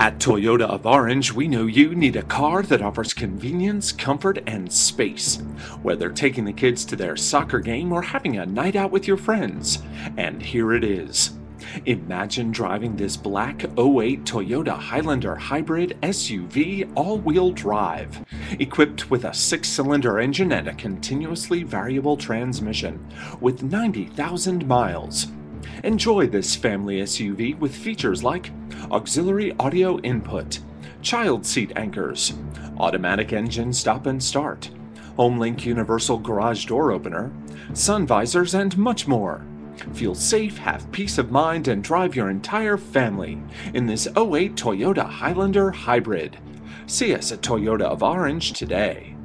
At Toyota of Orange, we know you need a car that offers convenience, comfort, and space. Whether taking the kids to their soccer game or having a night out with your friends. And here it is. Imagine driving this black 08 Toyota Highlander Hybrid SUV all wheel drive, equipped with a six cylinder engine and a continuously variable transmission, with 90,000 miles. Enjoy this family SUV with features like auxiliary audio input, child seat anchors, automatic engine stop and start, HomeLink universal garage door opener, sun visors, and much more. Feel safe, have peace of mind, and drive your entire family in this 08 Toyota Highlander Hybrid. See us at Toyota of Orange today.